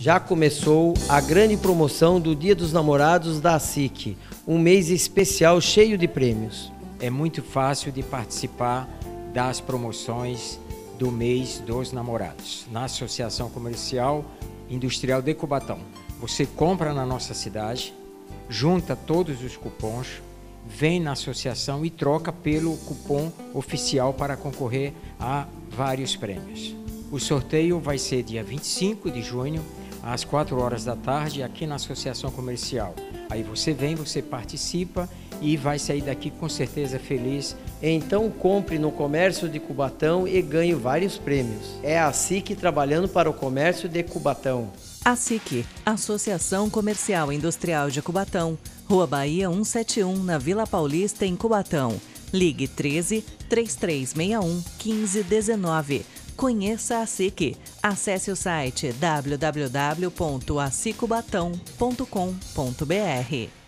Já começou a grande promoção do Dia dos Namorados da SIC, um mês especial cheio de prêmios. É muito fácil de participar das promoções do mês dos namorados na Associação Comercial Industrial de Cubatão. Você compra na nossa cidade, junta todos os cupons, vem na associação e troca pelo cupom oficial para concorrer a vários prêmios. O sorteio vai ser dia 25 de junho às 4 horas da tarde, aqui na Associação Comercial. Aí você vem, você participa e vai sair daqui com certeza feliz. Então compre no Comércio de Cubatão e ganhe vários prêmios. É a SIC trabalhando para o Comércio de Cubatão. A SIC, Associação Comercial Industrial de Cubatão, Rua Bahia 171, na Vila Paulista, em Cubatão. Ligue 13 3361 1519 Conheça a SIC. Acesse o site www.acicubatão.com.br.